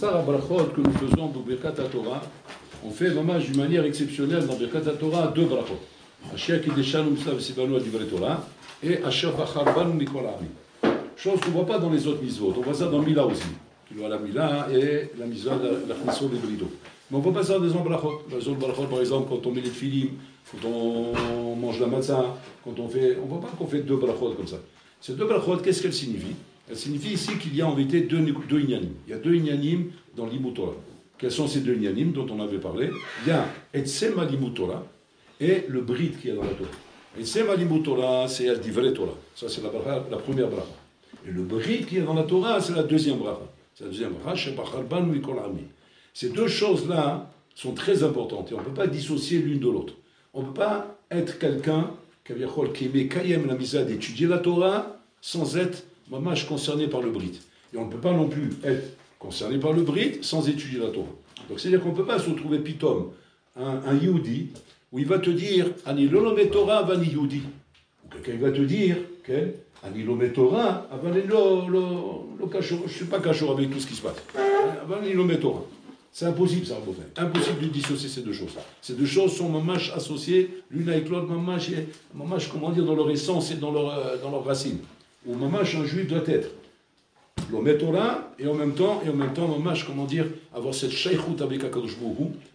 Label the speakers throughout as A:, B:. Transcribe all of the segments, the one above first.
A: La brachot que nous faisons dans Birkat Torah, on fait vraiment d'une manière exceptionnelle dans Birkat Torah deux brachot. Asher Kideshanu Mitzvah V'Sibanu Adivre Torah et Asher Bachar Banu Mikol Ami. Chose qu'on ne voit pas dans les autres mitzvot. On voit ça dans Mila aussi. Tu vois la Mila et la mitzvah de la Chnisso des Brito. Mais on ne voit pas ça dans les autres brachot. Dans les brachot, par exemple, quand on met les filim, quand on mange la matzah, quand on fait. On ne voit pas qu'on fait deux brachot comme ça. Ces deux brachot, qu'est-ce qu'elles signifient? Elle signifie ici qu'il y a en vérité deux, deux inyanim. Il y a deux inyanim dans l'Imutora. Quels sont ces deux inyanim dont on avait parlé? Il y a Etsema l'Imutora et le Brit qui est dans la Torah. Etsema l'Imutora, c'est el divre Torah. Ça, c'est la, première bracha. Et le Brit qui est dans la Torah, c'est la deuxième bracha. C'est la deuxième bracha. Ces deux choses-là sont très importantes et on ne peut pas dissocier l'une de l'autre. On ne peut pas être quelqu'un qui aimait Kayem la d'étudier la Torah sans être mamash concerné par le Brit. Et on ne peut pas non plus être concerné par le Brit sans étudier la Torah. Donc c'est-à-dire qu'on ne peut pas se retrouver pitom, un, un Yehudi, où il va te dire Ani Torah vani Yehudi. Ou quelqu'un va te dire Ani lolome Torah avani lo lo kashor. Je ne suis pas kashor avec tout ce qui se passe. Avani Torah. C'est impossible, ça, faire. Impossible de dissocier ces deux choses. Ces deux choses sont mamash associées l'une avec l'autre, mamash, et, comment dire, dans leur essence et dans leur, euh, dans leur racine. Ou mamash, un juif doit être l'homme Torah, et en même temps, et en même temps, comment dire, avoir cette shaykhut avec Akadosh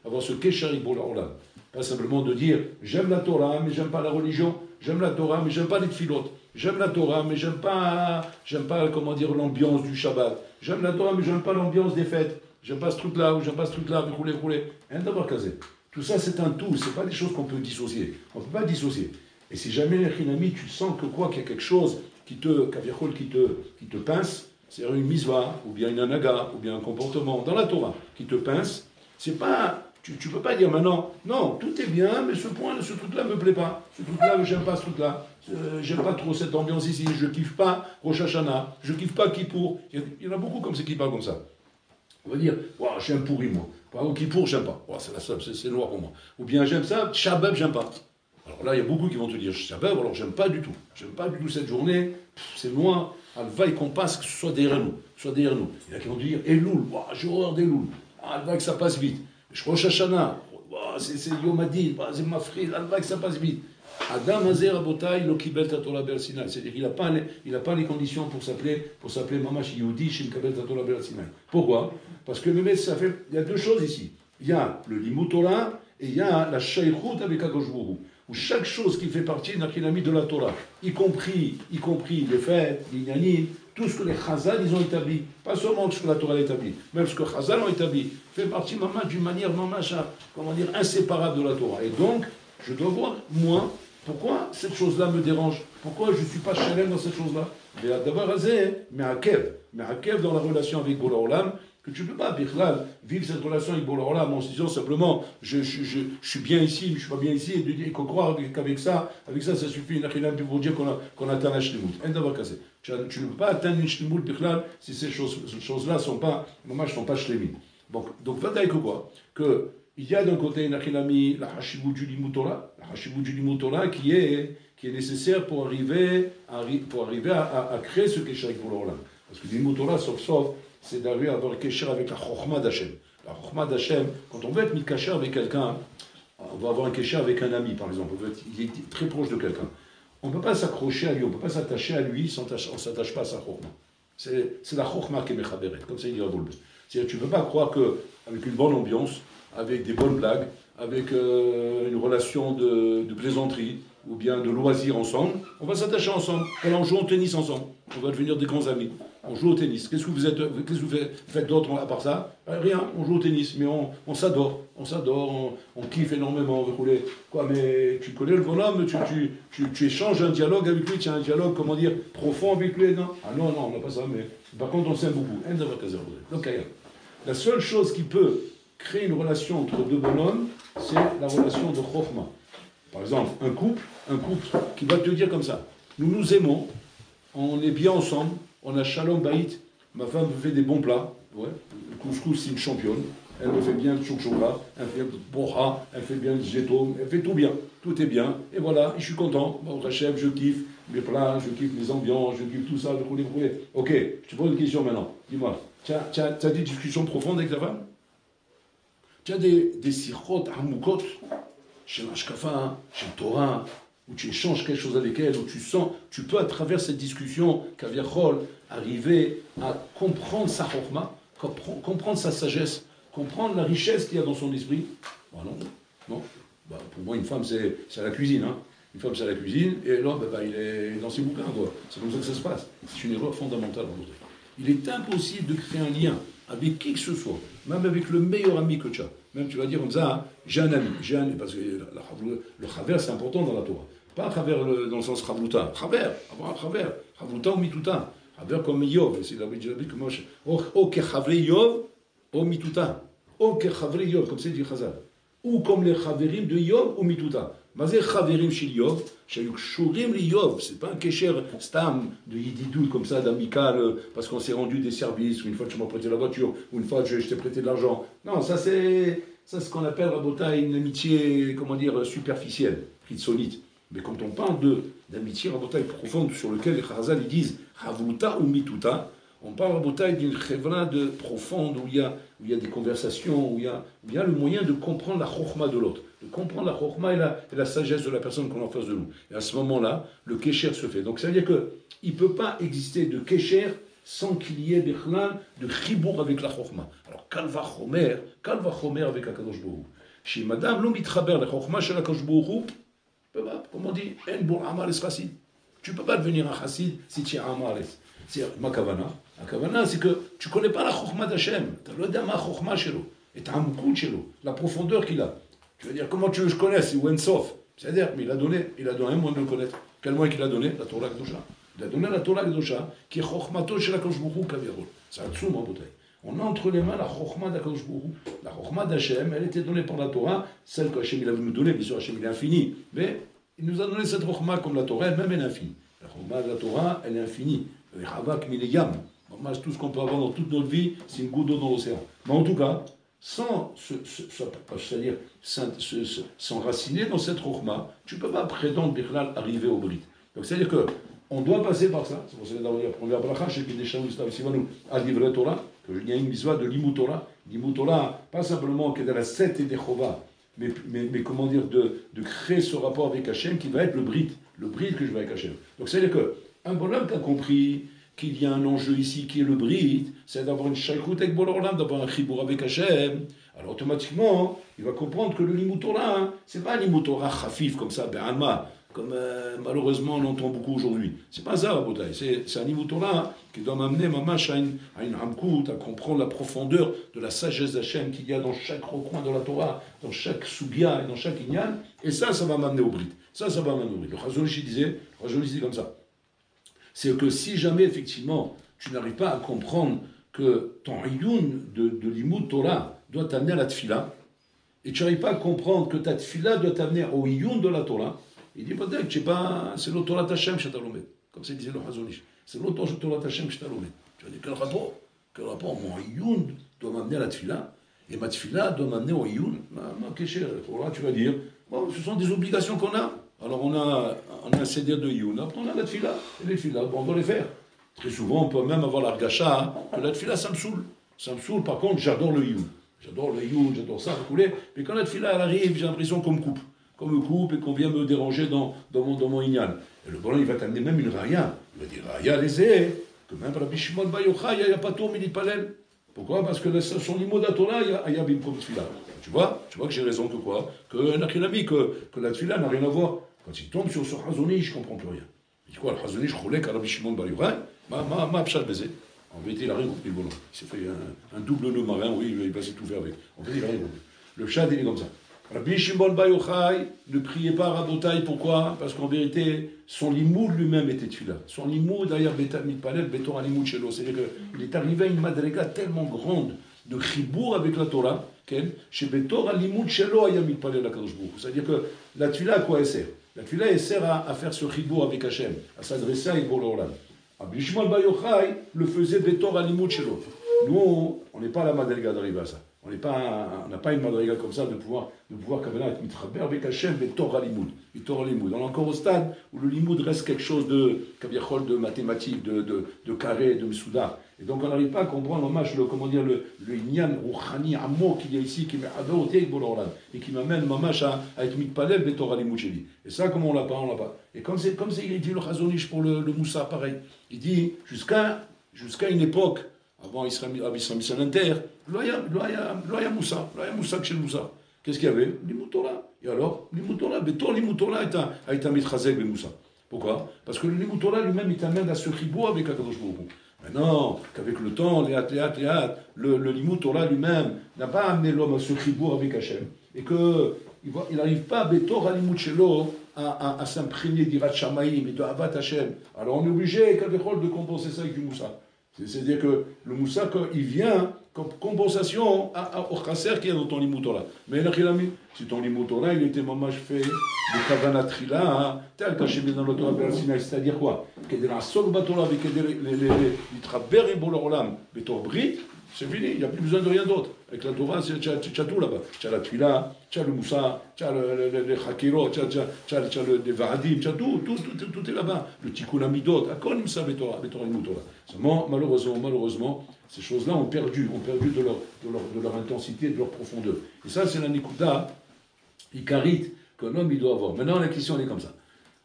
A: avoir ce keshari olam. Pas simplement de dire, j'aime la Torah, mais j'aime pas la religion, j'aime la Torah, mais j'aime pas les filotes, j'aime la Torah, mais j'aime pas, j'aime pas, comment dire, l'ambiance du Shabbat, j'aime la Torah, mais j'aime pas l'ambiance des fêtes, j'aime pas ce truc-là, ou j'aime pas ce truc-là, mais roulez, roulez. Rien d'avoir casé. Tout ça, c'est un tout, c'est pas des choses qu'on peut dissocier. On peut pas dissocier. Et si jamais, Chinami, tu sens que quoi, qu'il y a quelque chose qui te, qui te, qui te pince, c'est-à-dire une misva, ou bien une anaga, ou bien un comportement dans la Torah qui te pince, c'est pas. Tu ne peux pas dire maintenant, non, tout est bien, mais ce point, ce truc-là ne me plaît pas. Ce truc-là, j'aime pas ce truc-là. Euh, j'aime pas trop cette ambiance ici. Je kiffe pas Rosh Hashanah. Je kiffe pas Kippour. Il y en a beaucoup comme ça qui parlent comme ça. On va dire, wow, j'aime pourri moi. Exemple, Kippour, j'aime pas. c'est la c'est noir pour moi. Ou bien j'aime ça, Shabbat, j'aime pas. Alors là, il y a beaucoup qui vont te dire Shabbat, alors j'aime pas du tout. J'aime pas du tout cette journée. C'est loin va qu'on passe, que ce soit derrière nous. Soit derrière nous. Il y en a qui vont dire Elul, j'ai horreur d'Elul. Ah, va que ça passe vite. Rosh Hashanah, c'est Yom Adin, c'est Mafrid, va que ça passe vite. Adam Azer Abotai lo kibel Torah Ber C'est-à-dire qu'il n'a pas, pas les conditions pour s'appeler pour s'appeler Mamash Yehudi Shin Kabel Torah Ber Pourquoi? Parce que le ça fait, il y a deux choses ici. Il y a le Limut Torah et il y a la Shaykhut avec Agosh où chaque chose qui fait partie d'un de la Torah, y compris, y compris les yanim, tout ce que les Chazal ont établi, pas seulement ce que la Torah a établi, même ce que Chazal ont établi, fait partie d'une manière comment dire, inséparable de la Torah. Et donc, je dois voir, moi, pourquoi cette chose-là me dérange? Pourquoi je ne suis pas chaleur dans cette chose-là? D'abord, mais à Kev, mais à Kev dans la relation avec Bola Olam, tu ne peux pas, vivre cette relation avec Bola en se disant simplement je, suis bien ici, mais je ne suis pas bien ici, et de dire qu'on croit qu'avec ça, avec ça, ça suffit, pour dire qu'on a, qu'on atteint la shlimut. Tu, ne peux pas atteindre une shlimut, Bichlal, si ces choses-là choses ne sont pas, ne sont pas shlemim. Donc, donc, que quoi? Que il y a d'un côté une achinami, la hashibut du limutora, la hashibut du limutora qui est, qui est nécessaire pour arriver à, pour arriver à, créer ce kécha avec Bola Parce que limutora, sauf sauf, c'est d'arriver à avoir le kécher avec la chokhmah d'Hachem. La chokhmah d'Hachem, quand on veut être mis avec quelqu'un, on va avoir un kécher avec un ami, par exemple, on veut être, il est très proche de quelqu'un. On ne peut pas s'accrocher à lui, on ne peut pas s'attacher à lui sans on ne s'attache pas à sa chokhmah. C'est la chokhmah qui est mechaberet, comme ça il Raboulbe. C'est-à-dire tu ne peux pas croire qu'avec une bonne ambiance, avec des bonnes blagues, avec euh, une relation de, plaisanterie, ou bien de loisirs ensemble, on va s'attacher ensemble. On joue au tennis ensemble, on va devenir des grands amis. On joue au tennis. Qu'est-ce que vous, faites d'autre à part ça? Euh, Rien, on joue au tennis, mais on, on s'adore. On s'adore, on, kiffe énormément. Voulez, quoi, mais tu connais le bonhomme, tu, échanges un dialogue avec lui, tu as un dialogue, comment dire, profond avec lui. Non? Ah non, non, on n'a pas ça, mais par contre, on s'aime beaucoup. Donc, la seule chose qui peut créer une relation entre deux bonhommes, c'est la relation de Chokhmah. Par exemple, un couple, un couple qui va te dire comme ça Nous nous aimons, on est bien ensemble, on a shalom baït, ma femme me fait des bons plats, ouais, le couscous c'est une championne, elle me fait bien le chouchoura, elle fait le boha, elle fait bien le jetom, elle fait tout bien, tout est bien, et voilà, je suis content, bon, chef, je kiffe mes plats, je kiffe les ambiances, je kiffe tout ça, je roulez, Ok, je te pose une question maintenant, dis-moi, Tu as, des discussions profondes avec ta femme? Tu as des, des sikhot, hamoukot, chez l'ashkafa, chez le Torah, où tu échanges quelque chose avec elle, où tu sens, tu peux à travers cette discussion, Kaviachol, arriver à comprendre sa chorma, comprendre sa sagesse, comprendre la richesse qu'il y a dans son esprit. Bah non, non. Bah, pour moi, une femme, c'est à la cuisine. Hein. Une femme, c'est à la cuisine, et l'homme, bah, il est dans ses bouquins. C'est comme ça que ça se passe. C'est une erreur fondamentale. Il est impossible de créer un lien avec qui que ce soit, même avec le meilleur ami que tu as. Même tu vas dire comme ça, hein, j'ai un ami, j'ai un parce que le chaver, c'est important dans la Torah. Pas à travers le, dans le sens Ravouta. Travers, avoir à travers. Ravouta ou Mituta. Travers comme Yov. C'est la Bible comme Moshe. Oh, oh, o kechavre Yov, o Mituta. O oh, kechavre Yov, comme c'est du Chazal. Ou comme les Chaverim de Yov ou Mituta. Mazé Chaverim chez Yov, chez Shurim Yov. C'est pas un kécher stam de Yididou comme ça, d'amical, euh, parce qu'on s'est rendu des services, ou une fois que tu m'as prêté la voiture, ou une fois que je t'ai prêté de l'argent. Non, ça c'est. Ça, c'est ce qu'on appelle Rabota une amitié, comment dire, superficielle, solide mais quand on parle d'amitié, Rabota, profonde, sur lequel les Khazal disent Havuta ou Mituta, on parle, Rabota, d'une chevra de profonde, où il, y a, où il y a des conversations, où il y a, où il y a le moyen de comprendre la chokma de l'autre de comprendre la chorma et la, la sagesse de la personne qu'on a en face de nous. Et à ce moment-là, le kécher se fait. Donc ça veut dire qu'il ne peut pas exister de kécher sans qu'il y ait de chibour avec la chorma. Alors, kalva chomer, kalva chomer avec Akadosh Borou. Chez madame, l'homme traber la chorma chez Borou, comme on dit. Tu ne peux pas devenir un chassid si tu es amales. C'est ma kavana. La kavana, c'est que tu ne connais pas la chorma d'Hachem. Tu as le dama chorma chez lui. Et chez lui. La profondeur qu'il a. Tu veux dire, comment tu veux que je connaisse C'est Wensof. C'est-à-dire, mais il a donné, il a donné un moyen de le connaître. Quel moyen qu'il a donné? La Torah Kedosha. Il a donné la Torah Kedosha, qui est Chochmato chez la Koshbourou Kavirol. C'est un tsum. On a entre les mains la Chochma d'Akadoshbourou. La Chochma d'Hachem, elle était donnée par la Torah, celle qu'Hachem il a voulu nous donner, bien sûr Hachem il est infini. Mais il nous a donné cette Chochma comme la Torah, elle-même elle est infinie. La Chochma de la Torah, elle est infinie. Le Havak Mileyam. Tout ce qu'on peut avoir dans toute notre vie, c'est une goutte d'eau dans l'océan. Mais en tout cas, sans c'est-à-dire s'enraciner dans cette rochma, tu ne peux pas prétendre Bichlal arriver au Brit. Donc c'est-à-dire que on doit passer par ça. C'est pour ça que dans la première bracha, chez à livrer Torah, qu'il y a une mitzvah de l'imoutora. L'imoutora, pas simplement que dans la 7 et des chova, mais, mais, comment dire, de, de, créer ce rapport avec Hachem qui va être le Brit, le Brit que je vais avec Hachem. Donc c'est-à-dire qu'un bonhomme qui a compris qu'il y a un enjeu ici qui est le brit, c'est d'avoir une shaykhout avec Boloram, d'avoir un chibour avec Hachem. Alors automatiquement, il va comprendre que le limoutora, hein, c'est pas un limoutora chafif comme ça, be'alma, comme euh, malheureusement on entend beaucoup aujourd'hui. C'est pas ça, la C'est un limoutora qui doit m'amener mamash à une, à une hamkout, à comprendre la profondeur de la sagesse d'Hachem qu'il y a dans chaque recoin de la Torah, dans chaque sugia et dans chaque inyan. Et ça, ça va m'amener au brit. Ça, ça va m'amener au brit. Le Chazonish disait, disait comme ça c'est que si jamais effectivement tu n'arrives pas à comprendre que ton ayun de, de Torah doit t'amener à la tfila, et tu n'arrives pas à comprendre que ta tfila doit t'amener au ayun de la Torah, il dit pas, c'est l'autorat Hashem Shatalomet, comme ça disait le Hazonish, c'est l'autorat Hashem. Tu vas dire quel rapport? Quel rapport? Mon ayun doit m'amener à la tfila, et ma tfila doit m'amener au ayun. Ma, là tu vas dire, ce sont des obligations qu'on a. Alors on a, on a un CDR de Yuna, on a la tfila, et les tfilas, bon, on doit les faire. Très souvent, on peut même avoir l'argacha, hein, la tfila, ça me saoule. Ça me saoule, par contre, j'adore le Yun. J'adore le Yun, j'adore ça, voulez. Mais quand la tfila, arrive, j'ai l'impression qu'on me coupe. Qu'on me coupe et qu'on vient me déranger dans, dans mon, dans mon. Et le bonhomme, il va t'amener même une raya. Il va dire, raya les que même Rabbi Shimon Bayocha, il n'y a pas il palel. Pourquoi? Parce que son limo d'Atola, il y a bim tfila. Tu vois? Tu vois que j'ai raison que quoi? Que que, que la tfila n'a rien à voir quand il tombe sur ce Hazoni, je ne comprends plus rien. Il dit quoi, le Hazoni, je roulais qu'à Rabbi Shimon Bar Yochai, ma, ma, ma pchal baiser. En vérité, il n'a rien le bonhomme. Il s'est fait un, double nœud marin, oui, il passait tout faire avec. En fait, il n'a rien. Le chat, il est comme ça. Rabbi Shimon Bar ne priait pas Rabotai, pourquoi? Parce qu'en vérité, son limoud lui-même était celui-là. Son limoud, d'ailleurs, Mitpalel, Betor limoud Shelo. C'est-à-dire qu'il est arrivé à une madrega tellement grande de chibour avec la Torah, chez Betor limoud Shelo, Aya Mitpalel C'est-à-dire que la tuila, à quoi elle sert? La tefila, elle sert à, faire ce ribour avec Hachem, à s'adresser à Ibor. Rabbi Bayochai le faisait Betor chez l'autre. Nous, on n'est pas à la madriga d'arriver à ça. On n'a pas, une madriga comme ça de pouvoir, de pouvoir comme être mitraber avec Hachem Betor Alimut. Betor Alimut. On est encore au stade où le limoud reste quelque chose de, de mathématique, de, de, de carré, de msouda. Et donc on n'arrive pas à comprendre le, comment dire, le, le Inyan Rouhani Amo qu'il y a ici, qui et qui m'amène Mamash à, à être mitpalel Betorah Limucheli. Et ça, comment on l'a pas, on l'a pas. Et comme c'est comme il dit le Chazonish pour le, le Moussa, pareil. Il dit jusqu'à jusqu'à une époque, avant Israël Inter, Loya Moussa, Loya Moussa chez Moussa. Qu'est-ce qu'il y avait? Limoutora. Et alors? Limoutora, Betor Limoutora a été un Mitrazek Moussa. Pourquoi? Parce que le Limoutora lui-même, il t'amène à ce ribo avec Akadosh Baruch Maintenant, qu'avec le temps, les les le, le Limoutora lui-même n'a pas amené l'homme à ce ribo avec Hachem. Et qu'il n'arrive pas, Betor Alimouchelo, à, à, à s'imprégner d'Irat Shamaïm et de Avat Hachem. Alors on est obligé, de compenser ça avec du Moussa. C'est-à-dire que le Moussa, il vient comme compensation au chasser qui est dans ton limoutora. Mais si ton limoutora, il était mamage fait de kavanatrila, hein, tel qu'Hachem dans le Torah c'est-à-dire quoi Qu'est-ce la sol batora les traber et boloram, betor brit, c'est fini, il n'y a plus besoin de rien d'autre. Avec la Torah, tu as, tout là-bas. Tu as la tuila, tu as le moussa, tu as le chakiro, tu as le vahadim, tu as tout, tout, est là-bas. Le tikkun amidot, akon imsa betora, betora limoutora. Seulement, malheureusement, malheureusement, ces choses-là ont perdu, ont perdu de leur, de leur, de leur intensité, de leur profondeur. Et ça, c'est la nikuta ikarite qu'un homme il doit avoir. Maintenant, la question elle est comme ça.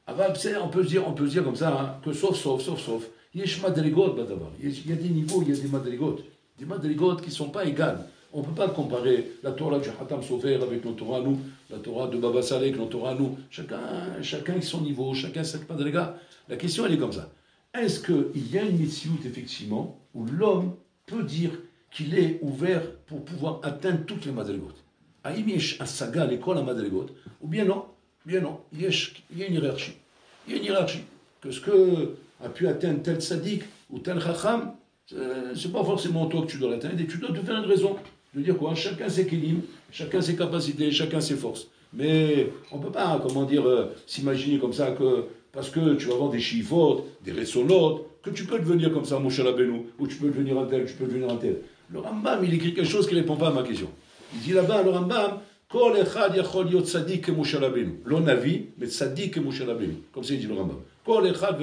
A: On peut se dire, on peut dire comme ça, hein, que sauf, sauf, sauf, sauf, il y a des niveaux, il y a des madrigotes. Des qui ne sont pas égales. On ne peut pas comparer la Torah du Hatam Sofer avec notre Torah nous, la Torah de Baba Saleh avec notre Torah nous. Chacun, chacun son niveau, chacun cette madriga. La question elle est comme ça. Est-ce qu'il y a une mitzvah effectivement où l'homme peut dire qu'il est ouvert pour pouvoir atteindre toutes les madrigotes. Aïm yesh saga l'école à madrigot, ou bien non, bien non, il y a une hiérarchie. Il y a une hiérarchie. Chacham, c'est pas forcément toi que tu dois l'atteindre, et tu dois te faire une raison. De dire quoi Chacun ses équilibre, chacun ses capacités, chacun ses forces. Mais on ne peut pas, comment dire, euh, s'imaginer comme ça que parce que tu vas avoir des chiffres, des ressonotes, que tu peux devenir comme ça, mon ou tu peux devenir un tel, tu peux devenir un tel. Le Rambam, il écrit quelque chose qui ne répond pas à ma question. Il dit là-bas, le Rambam, Kol echad yachol yot tzadik. Lo navi, mais tzadik. Comme ça, il dit le Rambam. Kol echad.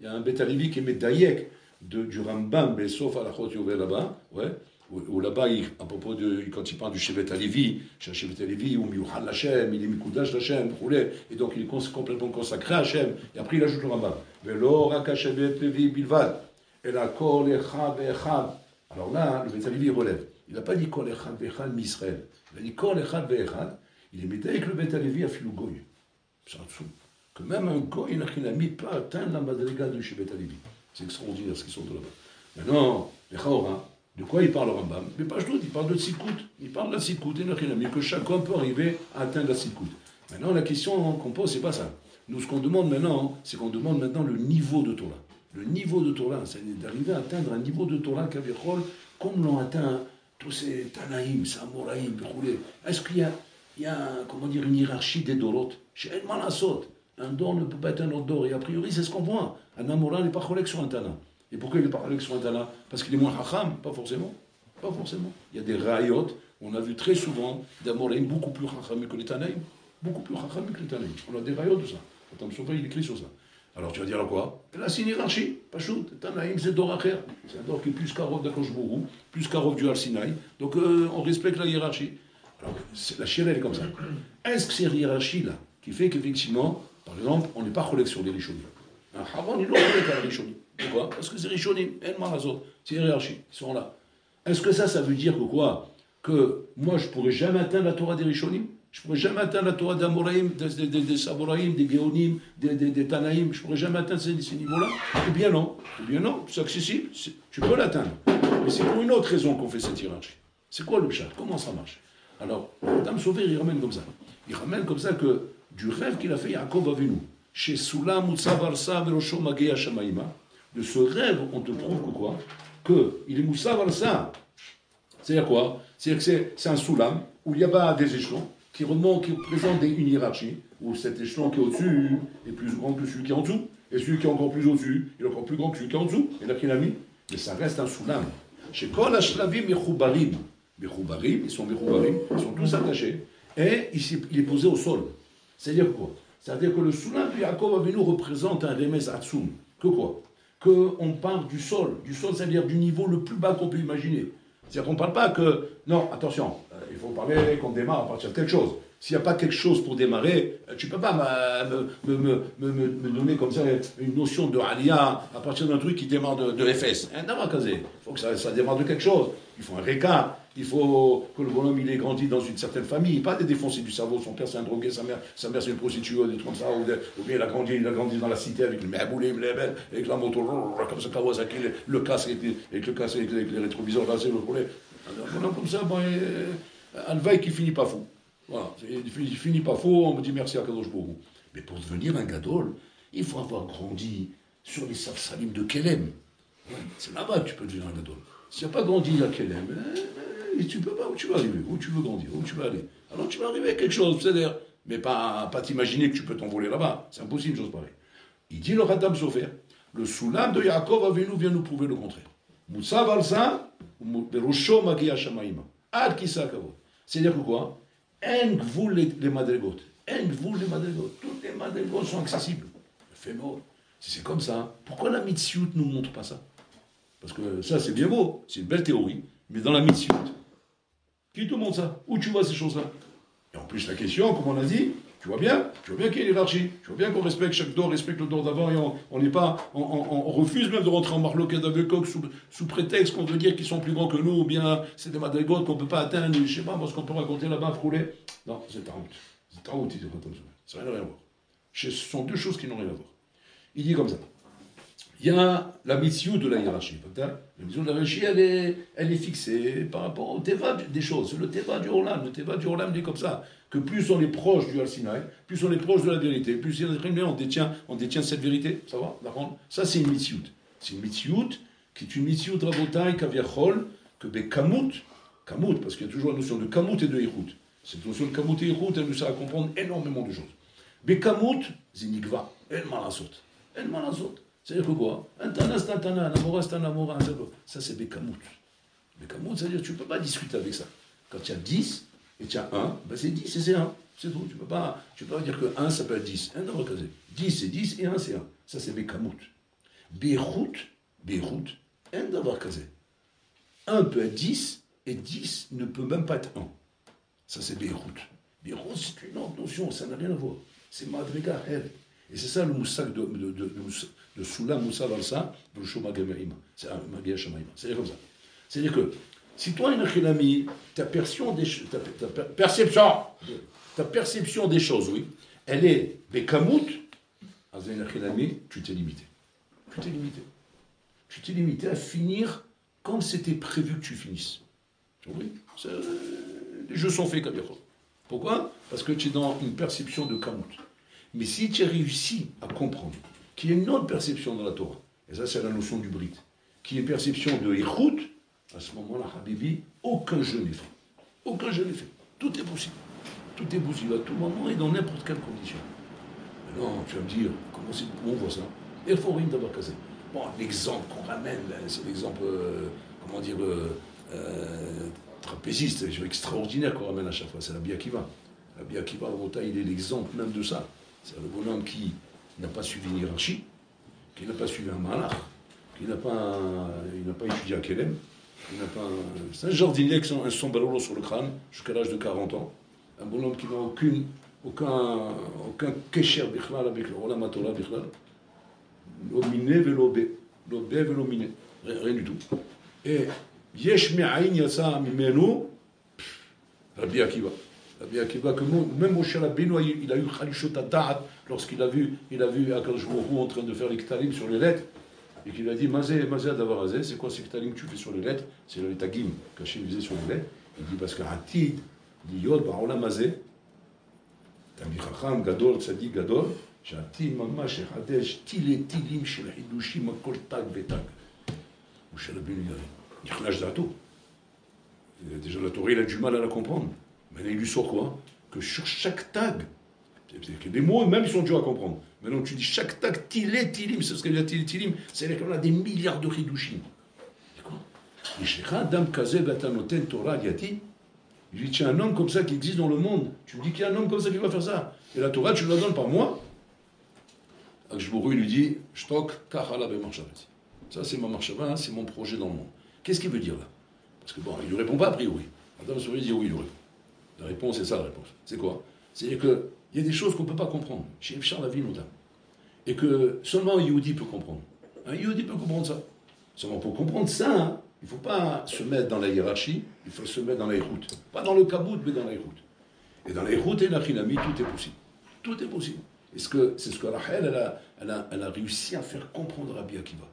A: Il y a un Betalevi qui met Dayek du Rambam, mais sauf à la Chot Yovel là-bas. Ouais où là-bas, à propos de, quand il parle du Shevet Alevi, chez Shevet Alevi, où Miuchal Hashem, il est Mikudash Hashem, et donc il est complètement consacré à Hashem, et après il ajoute le Rambam. Levi Bilvad, et la Echad. Alors là, le Bet Alevi relève. Il n'a pas dit Kol Echad Ve'echad Misraël. Il a dit Kol Echad Ve'echad. Il est mis avec le Bet Alevi à Filougoy. C'est un dessous. Que même un Goy n'a mis pas atteindre la madriga du Shevet Alevi. C'est extraordinaire ce qu'ils sont de là-bas. Maintenant, les Chaora, de quoi il parle le Rambam? Mais pas tout, il parle de Tzikout. Il parle de la Tzikout, et que chacun peut arriver à atteindre la Tzikout. Maintenant, la question qu'on pose, c'est pas ça. Nous, ce qu'on demande maintenant, c'est qu'on demande maintenant le niveau de Torah. Le niveau de Torah, c'est d'arriver à atteindre un niveau de Torah comme l'ont atteint tous ces Tanaïm, Samoraïm, Est-ce qu'il y a, il y a comment dire, une hiérarchie des Dorotes Chez El un dor ne peut pas être un autre dor. Et a priori, c'est ce qu'on voit. Un Amora n'est pas collègue sur un Tana. Et pourquoi il est pas avec son là Parce qu'il est moins hacham Pas forcément. Pas forcément. Il y a des rayot, on a vu très souvent d'Amoraïm beaucoup plus hacham que les Tanaïm. Beaucoup plus hacham que les Tanaïm. On a des rayot de ça. Il écrit sur ça. Alors tu vas dire quoi? Là, c'est une hiérarchie. Pas chaud. Tanaïm, c'est Doracher. C'est un Dor qui est plus qu'Arov d'Akoshbourou, plus qu'Arov du Al-Sinaï. Donc euh, on respecte la hiérarchie. Alors, la chirelle est comme ça. Est-ce que c'est la hiérarchie-là qui fait qu'effectivement, par exemple, on n'est pas collègue sur les Rishonim Un Haron, il à la Rishonim. Pourquoi? Parce que c'est Rishonim, c'est hiérarchie, ils sont là. Est-ce que ça, ça veut dire que quoi? Que moi, je ne pourrais jamais atteindre la Torah des Rishonim Je ne pourrais jamais atteindre la Torah d'Amoraïm, des, des, des, Saboraïm, des Géonim, des, Tanaïm, je ne pourrais jamais atteindre ces, niveaux-là? Eh bien non, eh bien non, c'est accessible, tu peux l'atteindre. Mais c'est pour une autre raison qu'on fait cette hiérarchie. C'est quoi le chat Comment ça marche? Alors, Dame Sauvé, il ramène comme ça. Il ramène comme ça que du rêve qu'il a fait Yaakov Avinu, chez Sulam Utsavarsa Veroshom Magea Shamaïma, de ce rêve, on te prouve que quoi? Il est Moussa ça. C'est-à-dire quoi? C'est-à-dire que c'est un soulam où il y a pas des échelons qui remontent, qui présentent une hiérarchie, où cet échelon qui est au-dessus est plus grand que celui qui est en dessous, et celui qui est encore plus au-dessus est encore plus grand que celui qui est en dessous. Et là, qu'il a mis Mais ça reste un soulam. Chez Kol Ashlavim Mechoubarim, Mechoubarim, ils sont Mechoubarim, ils sont tous attachés, et il est posé au sol. C'est-à-dire quoi C'est-à-dire que le soulam de Yaakov Avinu représente un remez atsum. Que quoi qu'on part du sol. Du sol, c'est-à-dire du niveau le plus bas qu'on peut imaginer. C'est-à-dire qu'on ne parle pas que. Non, attention, euh, il faut parler qu'on démarre à partir de quelque chose. S'il n'y a pas quelque chose pour démarrer, euh, tu ne peux pas me, me, me, me, donner comme ça une notion de alia à partir d'un truc qui démarre de, de FS. Il faut que ça, ça, démarre de quelque chose. Il faut un réca, il faut que le bonhomme il ait grandi dans une certaine famille, pas des défoncés du cerveau, son père c'est un drogué, sa mère, sa mère c'est une prostituée, des trucs comme ça, ou, bien il a, grandi, il a grandi dans la cité avec le mèboulé, avec la moto, comme ça, Kawasaki, le casque, avec le casque, avec les rétroviseurs, là le problème. Un bonhomme comme ça, bon, un veille qui finit pas fou. Voilà, il finit pas faux, on me dit merci à Kadosh Bourou. Mais pour devenir un gadol, il faut avoir grandi sur les Safsalim de Kelem. c'est là-bas que tu peux devenir un gadol. Si tu n'as pas grandi à Kelem, eh, eh, tu peux pas, où tu vas arriver Où tu veux grandir Où tu vas aller Alors tu vas arriver à quelque chose, c'est-à-dire, mais pas, pas t'imaginer que tu peux t'envoler là-bas. C'est impossible, chose pareille. Il dit le Radam Sofer, le Soulam de Yaakov Avenu vient nous prouver le contraire. Moussa Valsa, Berusho Magia. Ad C'est-à-dire que quoi? Les madrigotes. En vous les madrigotes. Toutes les madrigotes sont accessibles. mort. Si c'est comme ça, pourquoi la mitzvot ne nous montre pas ça? Parce que ça, c'est bien beau, c'est une belle théorie, mais dans la mitzvot, qui te montre ça? Où tu vois ces choses-là? Et en plus, la question, comme on a dit, tu vois bien, tu vois bien qu'il y a une. Tu vois bien qu'on respecte chaque dos, respecte le dos d'avant et on n'est pas, on, refuse même de rentrer en marloquette avec sous, prétexte qu'on veut dire qu'ils sont plus grands que nous ou bien c'est des madrigotes qu'on ne peut pas atteindre, je sais pas, parce qu'on peut raconter là-bas rouler. Non, c'est ta route. C'est ta route, il dit comme ça. Ça n'a rien à voir. Ce sont deux choses qui n'ont rien à voir. Il dit comme ça. Il y a la mission de la hiérarchie. La mission de la hiérarchie, elle est, elle est fixée par rapport au teva des choses. Le teva du Olam. Le teva du Olam dit comme ça que plus on est proche du Al-Sinaï, plus on est proche de la vérité, plus on détient, on détient cette vérité. Ça va Ça, c'est une mitziout. C'est une mitziout qui est une mitziout rabotai kaviachol, que kamut, kamut, parce qu'il y a toujours la notion de kamut et de ichut. Cette notion de kamut et ichut, elle nous sert à comprendre énormément de choses. Bekamut, zinikva, el malasot. El malasot. C'est-à-dire que quoi Un tana, c'est un tana, un c'est un amour, Ça, c'est bekamut. Bekamut, c'est-à-dire que tu ne peux pas discuter avec ça. Quand il y a 10, et tiens, 1, ben c'est 10 et c'est 1. C'est tout. Tu ne peux, pas, tu peux pas dire que 1 s'appelle 10. 1 dans 10 c'est 10 et 1 c'est 1. Ça c'est Bekamut. Beyrouth, Beyrouth, 1 d'avoir casé. 1 peut être 10 et 10 ne peut même pas être 1. Ça c'est Beyrouth. Beyrouth c'est une autre notion, ça n'a rien à voir. C'est Madriga Hel. Et c'est ça le moussak de, de, de, de, Soula Moussa Valsa, C'est un Magia Shamaïma. C'est comme ça. C'est-à-dire que si toi, une ta perception des ta, ta, perception, ta perception des choses, oui, elle est bekamout, tu t'es limité. Tu t'es limité. Tu t'es limité à finir comme c'était prévu que tu finisses. Oui, les jeux sont faits comme. Pourquoi? Parce que tu es dans une perception de kamout. Mais si tu as réussi à comprendre qu'il y a une autre perception dans la Torah, et ça c'est la notion du Brit, qui est une perception de Ichut, à ce moment-là, Habibi, aucun jeu n'est fait. Aucun jeu n'est fait. Tout est possible. Tout est possible à tout moment et dans n'importe quelle condition. Non, tu vas me dire, comment, on voit ça? Il faut rien d'avoir casé. Bon, l'exemple qu'on ramène, c'est l'exemple, euh, comment dire, euh, euh, trapéziste, extraordinaire qu'on ramène à chaque fois, c'est la Biakiva. La Biakiva, il est l'exemple même de ça. C'est le bonhomme qui n'a pas suivi une hiérarchie, qui n'a pas suivi un malach, qui n'a pas, il n'a pas étudié à Kelem, c'est un jardinier avec un sombrero sur le crâne jusqu'à l'âge de 40 ans. Un bonhomme qui n'a aucune, aucun, aucun kesher bichlal avec le Olam Torah bichlal. L'ominé velobé. L'obé velominé. Rien du tout. Et yesh me'ayin yasa mimenu. Rabbi Akiva. Rabbi Akiva, que même Moshe Rabbeinu, il a eu Khalishot Da'at lorsqu'il a vu, il a vu Akadosh en train de faire les ktalim sur les lettres et qu'il a dit Mazé, Mazé Adavarazé, c'est quoi ces que tu fais sur les lettres C'est le tagim caché visé sur les lettres. Il dit parce qu'Atid, Liyod, Baola Mazé, Tami Chacham, Gadol, Tzadik Gadol, שעתיד ממש יחדש תילי תילים של חידושים על כל תג ותג. משה רבינו נחלש דעתו. Déjà la Torah, il a du mal à la comprendre. Mais il lui sort quoi Que sur chaque tag, des mots, même ils sont durs à comprendre. Maintenant, tu dis chaque tag, tilé, tilim, c'est ce qu'il y a tilé, tilim, c'est-à-dire qu'on a des milliards de chidushim. Il dit, tiens, un homme comme ça qui existe dans le monde, tu me dis qu'il y a un homme comme ça qui va faire ça. Et la Torah, tu la donnes pas moi Akshbourou lui dit Shtok Kahala Ça, c'est ma marchava, c'est mon projet dans le monde. Qu'est-ce qu'il veut dire là? Parce que bon, il ne répond pas a priori. Adam Souris dit oui, il répond. La réponse, c'est ça la réponse. C'est quoi? C'est-à-dire qu'il y a des choses qu'on ne peut pas comprendre. Chez Charles la vie notamment. Et que seulement un Yehudi peut comprendre. Un Yehudi peut comprendre ça. Seulement pour comprendre ça, hein, il ne faut pas se mettre dans la hiérarchie, il faut se mettre dans la routes. Pas dans le kabout, mais dans la routes. Et dans les routes et la chinami, tout est possible. Tout est possible. Et c'est ce que Rachel, elle a, a, réussi à faire comprendre Rabbi Akiva.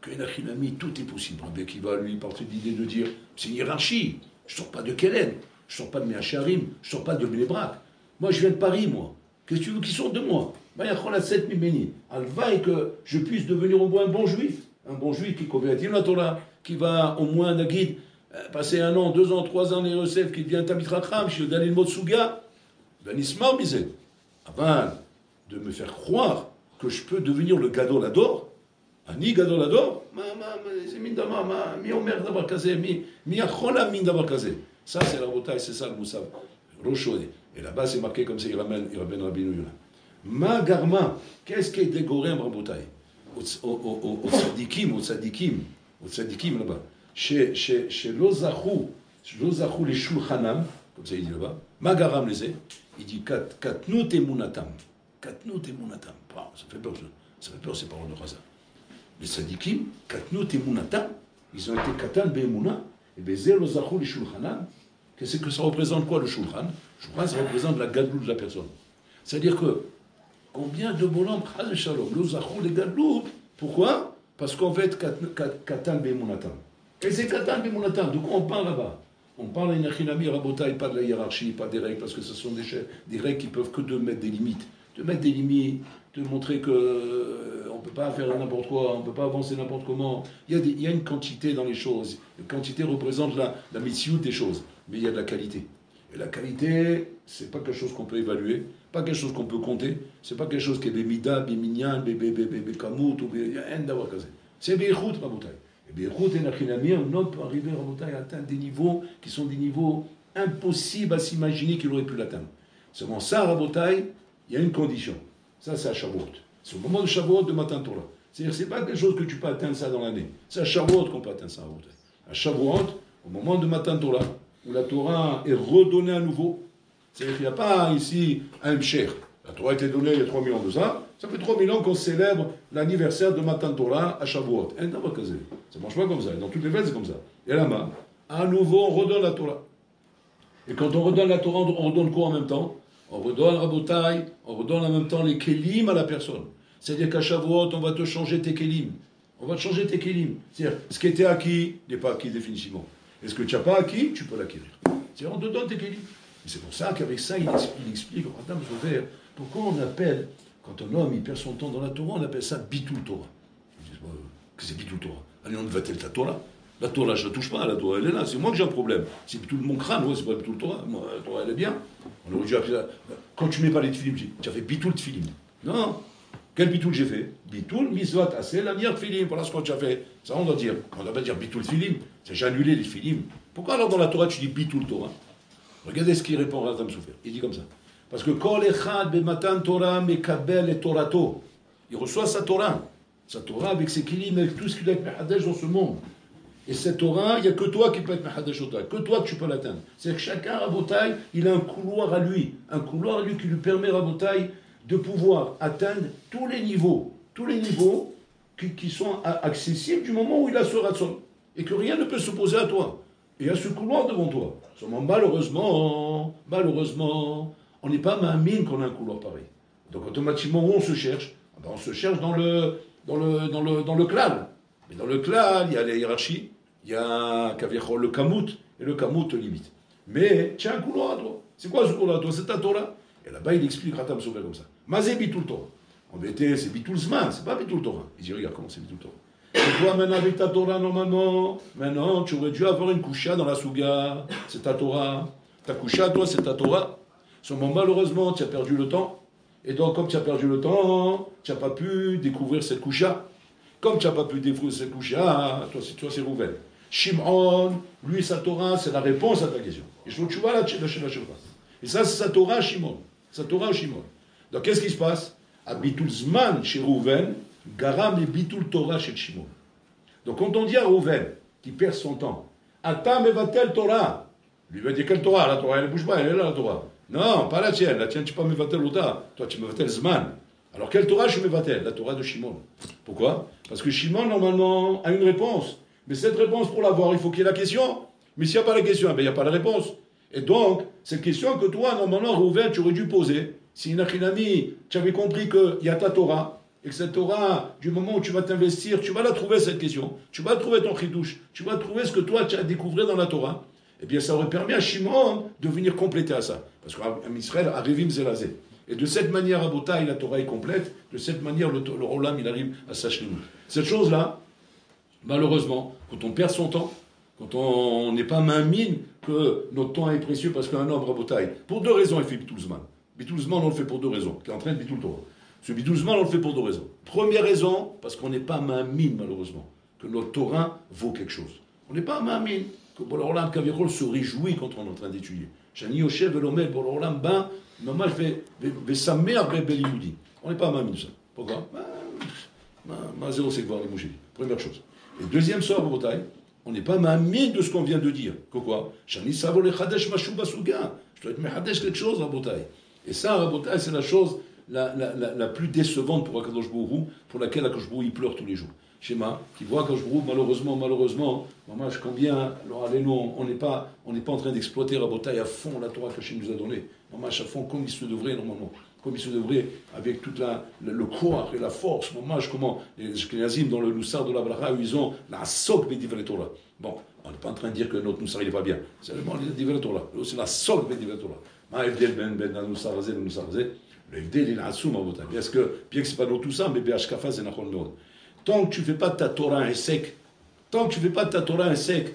A: Que Chinami, tout est possible. Rabbi Akiva, lui, partait de l'idée de dire c'est une hiérarchie. Je ne sors pas de Kellen, je ne sors pas de Meacharim, je ne sors pas de Bnebrak. Moi, je viens de Paris, moi. Qu'est-ce que tu veux qu'ils sortent de moi? Alva et que je puisse devenir au moins un bon juif. Un bon juif qui convertit la Torah, qui va au moins, Nagid, euh, passer un an, deux ans, trois ans, les recettes, qui devient Tamit Racham, chez Dalil Motsuga. Ben Ismar misé. Avant de me faire croire que je peux devenir le gadol ador, Ani gadol ador, c'est min mi omer d'avoir kazé, mi mi achola min d'avoir kazé. Ça, c'est la bataille, c'est ça le moussav. Et là-bas, c'est marqué comme ça, il ramène, il ramène Rabbi Yuna. Ma garma, qu'est-ce qui est décoré en Rabotai? Au tzadikim, au tzadikim, au tzadikim là-bas. Chez, chez, chez l'Ozachou, l'Ozachou les shulchanam, comme ça il dit là-bas. Ma garam les il dit katnut emunatam. Katnut emunatam. Ça fait peur, ça fait peur ces paroles de Raza. Les tzadikim, katnut emunatam, ils ont été katan be'emuna, et shulchanam. Qu'est-ce que ça représente quoi le shulchan Le shulchan, ça représente la gadlou de la personne. C'est-à-dire que combien de bonhommes, shalom, l'Ozachou les gadlou, pourquoi? Parce qu'en fait, katan be'emunatam. Et c'est Katan Bimonatan. De quoi on parle là-bas? On parle à Achinami Rabotai, pas de la hiérarchie, pas des règles, parce que ce sont des, des règles qui peuvent que de mettre des limites. De mettre des limites, de montrer que euh, on ne peut pas faire n'importe quoi, on ne peut pas avancer n'importe comment. Il y, a il y, a une quantité dans les choses. La quantité représente la, la mission des choses, mais il y a de la qualité. Et la qualité, c'est pas quelque chose qu'on peut évaluer, pas quelque chose qu'on peut compter, c'est pas quelque chose qui est bémida, béminyan, békamut, ou C'est béchout, Rabotai. Et bien, un homme peut arriver à atteindre des niveaux qui sont des niveaux impossibles à s'imaginer qu'il aurait pu l'atteindre. Seulement ça, Rabotai, il y a une condition. Ça, c'est à Shavuot. C'est au moment de Shavuot de Matan Torah. C'est-à-dire, c'est pas quelque chose que tu peux atteindre ça dans l'année. C'est à Shavuot qu'on peut atteindre ça. À Shavuot, au moment de Matan Torah, où la Torah est redonnée à nouveau, c'est-à-dire qu'il n'y a pas ici un cher. La Torah a été donnée il y a 3000 ans de ça. Ça fait 3000 ans qu'on célèbre l'anniversaire de Matan Torah à Shavuot. Ça ne marche pas comme ça. Dans toutes les fêtes, c'est comme ça. Et là-bas, à nouveau, on redonne la Torah. Et quand on redonne la Torah, on redonne quoi en même temps? On redonne Rabotai, on redonne en même temps les Kélim à la personne. C'est-à-dire qu'à Shavuot, on va te changer tes Kélim. On va te changer tes Kélim. C'est-à-dire, ce qui était acquis n'est pas acquis définitivement. Et ce que tu n'as pas acquis, tu peux l'acquérir. C'est-à-dire, on te donne tes Kélim. C'est pour ça qu'avec ça, il explique, il explique Madame pourquoi on appelle, quand un homme il perd son temps dans la Torah, on appelle ça bitul Torah. que c'est bitul Torah Allez, on va ta Torah. La Torah, je ne la touche pas, la Torah, elle est là. C'est moi que j'ai un problème. C'est tout mon crâne, ouais, c'est pas bitul Torah. Moi, la Torah, elle est bien. On aurait dû. Quand tu mets pas les tfilim, tu as fait bitul tfilim. Non. Quel bitul j'ai fait? Bitul misvat assez la de tfilim. Voilà ce tu as fait. Ça, on doit dire. On doit pas dire bitul tfilim. C'est j'ai annulé les tfilim. Pourquoi alors dans la Torah, tu dis bitul Torah? Regardez ce qu'il répond à Adam Soufer. Il dit comme ça. Parce que Echad Bematan Torah Mekabel et Torato. Il reçoit sa Torah. Sa Torah avec ses kilim, avec tout ce qu'il a Mehadesh dans ce monde. Et cette Torah, il n'y a que toi qui peux être Mehadesh que toi tu peux l'atteindre. C'est que chacun, Rabotai, il a un couloir à lui. Un couloir à lui qui lui permet, Rabotai, de pouvoir atteindre tous les niveaux. Tous les niveaux qui, sont accessibles du moment où il a ce ratson. Et que rien ne peut s'opposer à toi. Et à ce couloir devant toi. Seulement, malheureusement, malheureusement, on n'est pas mine qu'on a un couloir pareil. Donc automatiquement, où on se cherche On se cherche dans le, dans, le, dans, le, dans le clan. Mais dans le clan, il y a la hiérarchie, il y a le kamut, et le kamut limite. Mais as un couloir à toi. C'est quoi ce couloir à toi? C'est ta Torah. Et là-bas, il explique Ratam Sofer comme ça. Mazé bitul Torah. En vérité, c'est bitul zman, c'est pas bitul Torah. Il dit, regarde comment c'est bitul Torah. Et toi, maintenant, avec ta Torah, normalement, maintenant, tu aurais dû avoir une coucha dans la souga. C'est ta Torah. Ta coucha, toi, c'est ta Torah. Seulement, malheureusement, tu as perdu le temps. Et donc, comme tu as perdu le temps, tu n'as pas pu découvrir cette coucha. Comme tu n'as pas pu découvrir cette coucha, toi, c'est, toi, c'est Rouven. Shimon, lui, sa Torah, c'est la réponse à ta question. Et je tu vois là, Et ça, c'est sa Torah, Shimon. Sa Torah, Shimon. Donc, qu'est-ce qui se passe? Abitul Zman chez Rouven, Garam et Bitul Torah chez Shimon. Donc quand on dit à Rouven, qui perd son temps, Atam Evatel Torah, lui va dire quelle Torah? La Torah, elle ne bouge pas, elle est là la Torah. Non, pas la tienne, la tienne tu peux pas Mevatel Ota, toi tu Mevatel Zman. Alors quelle Torah je Mevatel La Torah de Shimon. Pourquoi? Parce que Shimon normalement a une réponse. Mais cette réponse pour l'avoir, il faut qu'il y ait la question. Mais s'il n'y a pas la question, ben, il n'y a pas la réponse. Et donc, cette question que toi, normalement, Rouven, tu aurais dû poser, si Nachinami, tu avais compris qu'il y a ta Torah, et que cette Torah, du moment où tu vas t'investir, tu vas la trouver, cette question. Tu vas trouver ton chidouche. Tu vas trouver ce que toi, tu as découvert dans la Torah. Eh bien, ça aurait permis à Shimon de venir compléter à ça. Parce qu'Israël a Revim Zelazé. Et de cette manière, à Botaï, la Torah est complète. De cette manière, le, le Rolam, il arrive à s'acheter. Cette chose-là, malheureusement, quand on perd son temps, quand on n'est pas main mine que notre temps est précieux parce qu'un homme rabotaille. Pour deux raisons, il fait Bitoulzman, on le fait pour deux raisons. Qui est en train de Bitoul Torah. Ce Bitoulzman, on le fait pour deux raisons. Première raison, parce qu'on n'est pas mine, malheureusement. Que notre Torah vaut quelque chose. On n'est pas mine. Que Boloram Kavirol se réjouit quand on est en train d'étudier. Shani Yoshev Velomel Boloram Ben, normal fait sa mère Belimoudi. On n'est pas mine, ça. Pourquoi? Ma zéro, c'est voir les Première chose. Et deuxième sort, Rabotaille, on n'est pas mamie de ce qu'on vient de dire. Que quoi? Shani Savo le Chadesh Basuga. Je dois être Mechadesh quelque chose, Rabotai. Et ça, c'est la chose la, la, la, la, plus décevante pour Akadosh Bourou, pour laquelle Akadosh Bourou pleure tous les jours. Schéma, qui voit Akadosh Bourou, malheureusement, malheureusement, je combien, on n'est pas, on n'est pas en train d'exploiter Rabotai à fond la Torah que Hachem nous a donnée. Maman, à fond, comme il se devrait, normalement comme il se devrait, avec tout le, courage et la force, je comment les Ashkenazim dans le Noussar de la Bracha, ils ont la sok Bedivre Torah. Bon, on n'est pas en train de dire que notre Noussar il n'est pas bien. C'est le Torah. C'est la sok Bedivre Torah. Ben Ben Noussar Hazé, le Evdel il est Assoum à Parce que, bien que ce n'est pas dans tout ça, mais Be'ashkafa c'est Nachon Meod. Tant que tu ne fais pas ta Torah un sec, tant que tu ne fais pas ta Torah un sec,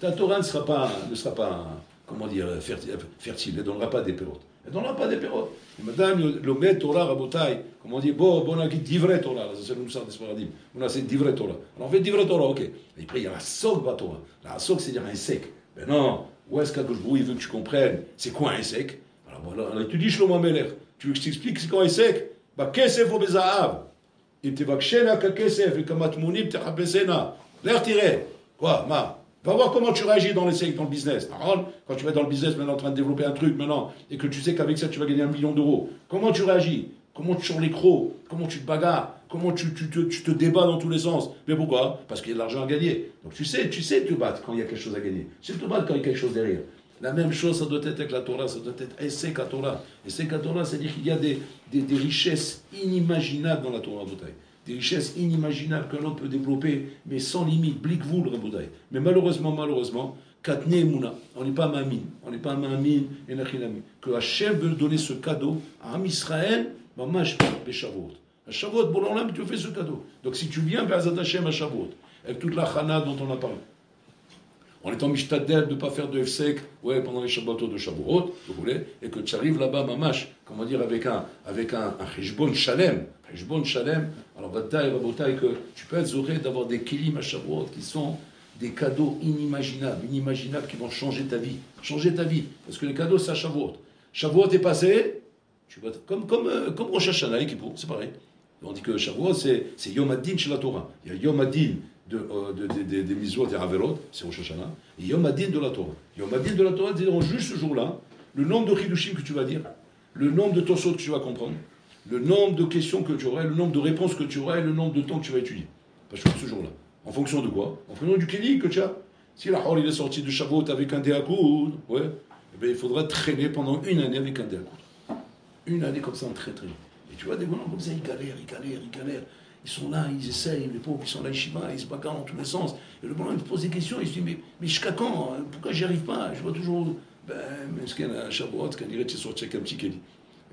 A: ta Torah ne sera pas, ne sera pas comment dire, fertile, elle ne donnera pas des pérotes. Elle ne donnera pas des pérotes. Madame, le met Torah, Rabotai, comme on dit, bon, bon, on a dit divre Torah, c'est le Moussard des. On a c'est divre Torah. Alors on fait divre Torah, ok. Et après, il y a la sok Torah. La sok, c'est-à-dire un sec. Mais non, où est-ce qu'Akoshbrou, il veut que tu comprennes? C'est quoi un sec? Alors voilà, alors, il te dit Shlomo Tu veux que je t'explique c'est quoi un sec? Bah, qu'est-ce qu'il ou bezaav. Il te va ka kesef, et kamatmounim te hapesena. L'air tiré. Quoi, ma? Va voir comment tu réagis dans l'essai, dans le business. Quand tu vas dans le business, maintenant en train de développer un truc, maintenant, et que tu sais qu'avec ça, tu vas gagner un million d'euros, comment tu réagis? Comment tu sur les crocs? Comment tu te bagarres? Comment tu, te, débats dans tous les sens? Mais pourquoi? Parce qu'il y a de l'argent à gagner. Donc tu sais, tu sais te battre quand il y a quelque chose à gagner. Tu sais te battre quand il y a quelque chose derrière. La même chose, ça doit être avec la Torah, ça doit être Essek Torah. Essek Torah, c'est-à-dire qu'il y a des, richesses inimaginables dans la Torah bouteille des richesses inimaginables que l'on peut développer, mais sans limite, blic-vous le Mais malheureusement, malheureusement, Katne Mouna, on n'est pas Mamine, on n'est pas Mamine et. Que Hachem veut donner ce cadeau à Am Israël, Mamash Shavuot. À Shavuot, bon, là, tu fais ce cadeau. Donc si tu viens vers Hachem à Shavuot, avec toute la chana dont on a parlé, en étant mishtadel de ne pas faire de FSEC ouais, pendant les Shabbatot de Shavuot, vous voulez, et que tu arrives là-bas, mamash, comment dire, avec un, avec un, un shalem, Hishbon Shalem, alors Bataille, Rabotaille, que tu peux être zoré d'avoir des kilim à Shavuot qui sont des cadeaux inimaginables, inimaginables qui vont changer ta vie. Changer ta vie. Parce que les cadeaux, c'est à Shavuot. Shavuot est passé, comme, comme, euh, comme Rosh Hashanah et c'est pareil. On dit que Shavuot, c'est, c'est Yom chez la Torah. Il y a Yom Adin euh, de, de, de, des Mizot et Averot, c'est Rosh Hashanah, et Yom Adin de la Torah. Yom Adin de la Torah, c'est juste ce jour-là, le nombre de Chidushim que tu vas dire, le nombre de Tosot que tu vas comprendre, le nombre de questions que tu aurais, le nombre de réponses que tu aurais, le nombre de temps que tu vas étudier. Parce que ce jour-là. En fonction de quoi? En fonction du Kéli que tu as. Si la Hor il est sorti de Shavuot avec un dé ouais, eh bien, il faudra traîner pendant une année avec un dé. Une année comme ça, très très Et tu vois, des gens comme ça, ils galèrent, ils galèrent, ils galèrent. Ils sont là, ils essayent, les pauvres, ils sont là, ils ils se bagarrent dans tous les sens. Et le bonhomme, il pose des questions, il se dit, mais, mais jusqu'à quand Pourquoi j'y arrive pas? Je vois toujours, ben, mais ce qu'il y a à Shavuot, quand il dirait, tu es sorti avec un petit Kéli.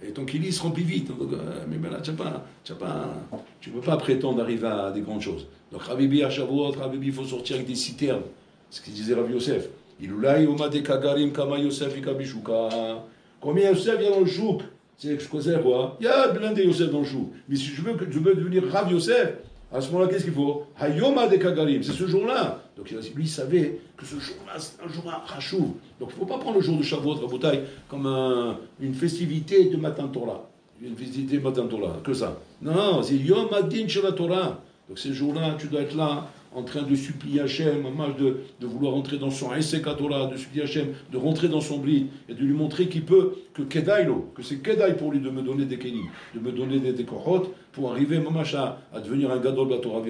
A: Et ton kili se remplit vite. Euh, mais là, tu pas, pas, tu peux pas prétendre arriver à des grandes choses. Donc Rabibi à Shavuot, Rabibi, il faut sortir avec des citernes. Ce qu'il disait Rabbi Yosef. Ilulai Oma de Kagarim Kama Yosef Ikabishuka. Combien Yosef vient dans le chouk C'est ce c'est quoi Il y a plein de Yosef dans le chouk. Mais si je veux, que, je veux devenir Rav Yosef, à ce moment-là, qu'est-ce qu'il faut? Hayoma de c'est ce jour-là. Donc lui, il savait que ce jour-là, c'est un jour à Rachou. Donc il ne faut pas prendre le jour de Shavuot, Rabotai, comme une festivité de matin Torah. Je viens visiter Matan Torah, que ça. Non, c'est Yom Adin Torah. Donc ces jours-là, tu dois être là en train de supplier Hachem, de, de vouloir rentrer dans son Torah, de supplier Hachem, de rentrer dans son bli et de lui montrer qu'il peut, que Kedaïlo, que c'est Kedaï pour lui de me donner des kelim, de me donner des, des pour arriver mamash, à, à devenir un gadol la Torah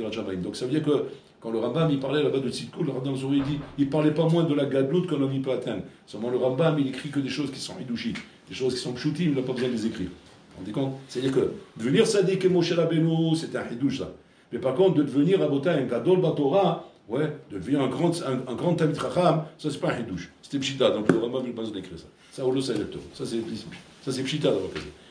A: Donc ça veut dire que quand le Rambam il parlait là-bas de Tzidkou, le Rambam il dit il parlait pas moins de la gadlout qu'un homme il peut atteindre. Seulement le Rambam il écrit que des choses qui sont hidouchi, des choses qui sont pshutim, il n'a pas besoin de les écrire. Vous vous compte? C'est-à-dire que devenir sadique et Moshe Rabbeinu, c'était un hidouche ça. Mais par contre, de devenir à un gadol batora, ouais, de devenir un grand, un, un grand tamit chacham, ça c'est pas un hidouche. C'était pshita, donc le il n'a pas d'écrire ça. Ça, on le sait, Ça c'est ça c'est pshita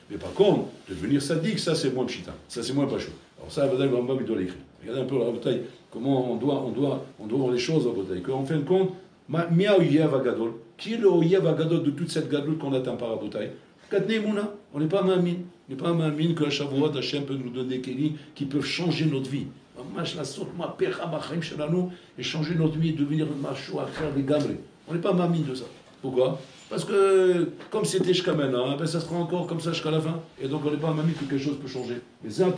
A: Mais par contre, de devenir sadique, ça c'est moins pshita. Ça c'est moins pas chaud. Alors ça, le Rambam il doit l'écrire. Regardez un peu la bataille, comment on doit, on doit, on doit voir les choses en bataille. Qu'en fin de compte, qui est le Oyev de toute cette gadol qu'on atteint par la bataille? On n'est pas mamine. On n'est pas mamine que Shavuot Hashem peut nous donner des kélis qui peuvent changer notre vie. Et changer notre vie et devenir macho à faire des gamres. On n'est pas mamine de ça. Pourquoi? Parce que comme c'était jusqu'à maintenant, ben ça sera encore comme ça jusqu'à la fin. Et donc on n'est pas mamine que quelque chose peut changer. Mais c'est un.